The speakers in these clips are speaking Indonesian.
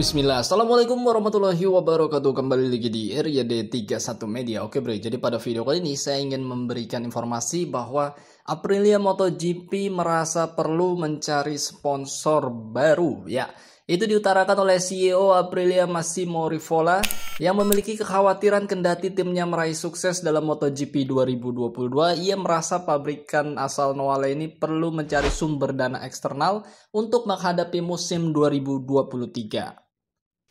Bismillah, Assalamualaikum warahmatullahi wabarakatuh. Kembali lagi di RYD 31 Media. Oke bro, jadi pada video kali ini saya ingin memberikan informasi bahwa Aprilia MotoGP merasa perlu mencari sponsor baru Ya, itu diutarakan oleh CEO Aprilia Massimo Rivola yang memiliki kekhawatiran kendati timnya meraih sukses dalam MotoGP 2022. Ia merasa pabrikan asal Noale ini perlu mencari sumber dana eksternal untuk menghadapi musim 2023.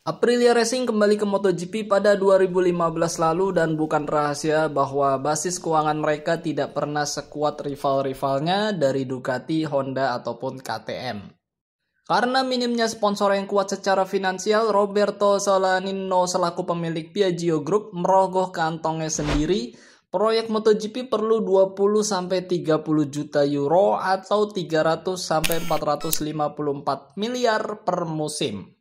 Aprilia Racing kembali ke MotoGP pada 2015 lalu dan bukan rahasia bahwa basis keuangan mereka tidak pernah sekuat rival-rivalnya dari Ducati, Honda, ataupun KTM. Karena minimnya sponsor yang kuat secara finansial, Roberto Solanino selaku pemilik Piaggio Group merogoh kantongnya sendiri. Proyek MotoGP perlu 20-30 juta euro atau 300-454 miliar per musim.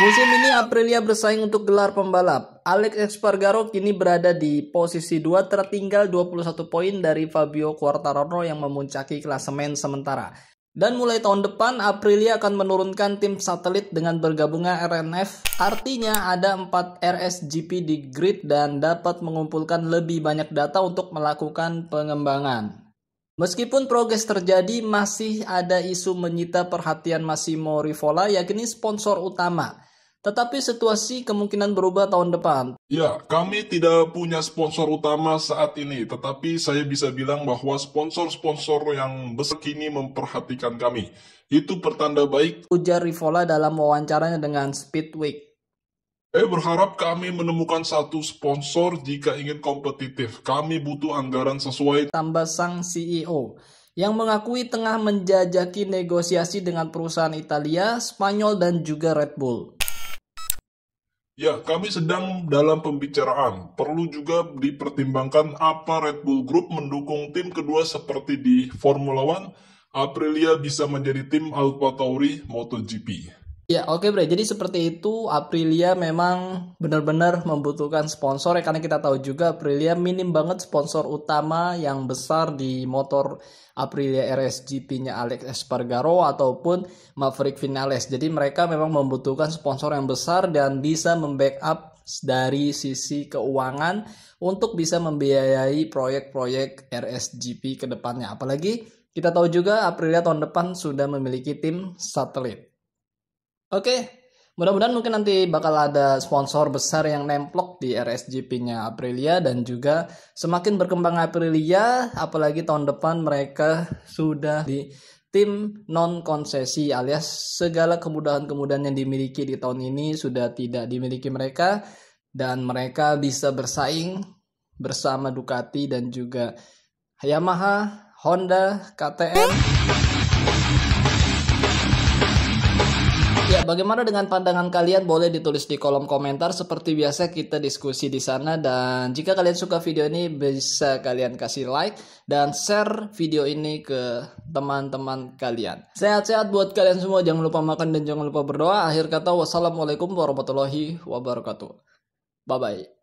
Musim ini Aprilia bersaing untuk gelar pembalap. Alex Espargaro kini berada di posisi 2 tertinggal 21 poin dari Fabio Quartararo yang memuncaki klasemen sementara. Dan mulai tahun depan Aprilia akan menurunkan tim satelit dengan bergabungnya RNF. Artinya ada 4 RSGP di grid dan dapat mengumpulkan lebih banyak data untuk melakukan pengembangan. Meskipun progres terjadi, masih ada isu menyita perhatian Massimo Rivola yakni sponsor utama. Tetapi situasi kemungkinan berubah tahun depan. Ya, kami tidak punya sponsor utama saat ini, tetapi saya bisa bilang bahwa sponsor-sponsor yang besar kini memperhatikan kami. Itu pertanda baik. Ujar Rivola dalam wawancaranya dengan Speedweek. Saya berharap kami menemukan satu sponsor jika ingin kompetitif. Kami butuh anggaran sesuai. Tambah sang CEO yang mengakui tengah menjajaki negosiasi dengan perusahaan Italia, Spanyol, dan juga Red Bull. Ya, kami sedang dalam pembicaraan. Perlu juga dipertimbangkan apa Red Bull Group mendukung tim kedua seperti di Formula One, Aprilia bisa menjadi tim Alfa Tauri MotoGP. Ya oke okay, bre, jadi seperti itu Aprilia memang benar-benar membutuhkan sponsor ya karena kita tahu juga Aprilia minim banget sponsor utama yang besar di motor Aprilia RSGP-nya Alex Espargaro ataupun Maverick Vinales. Jadi mereka memang membutuhkan sponsor yang besar dan bisa membackup dari sisi keuangan untuk bisa membiayai proyek-proyek RSGP ke depannya. Apalagi kita tahu juga Aprilia tahun depan sudah memiliki tim satelit. Oke, mudah-mudahan mungkin nanti bakal ada sponsor besar yang nemplok di RSGP-nya Aprilia dan juga semakin berkembang Aprilia, apalagi tahun depan mereka sudah di tim non konsesi alias segala kemudahan-kemudahan yang dimiliki di tahun ini sudah tidak dimiliki mereka dan mereka bisa bersaing bersama Ducati dan juga Yamaha, Honda, KTM Ya, bagaimana dengan pandangan kalian? Boleh ditulis di kolom komentar. Seperti biasa kita diskusi di sana. Dan jika kalian suka video ini, bisa kalian kasih like dan share video ini ke teman-teman kalian. Sehat-sehat buat kalian semua. Jangan lupa makan dan jangan lupa berdoa. Akhir kata, wassalamualaikum warahmatullahi wabarakatuh. Bye-bye.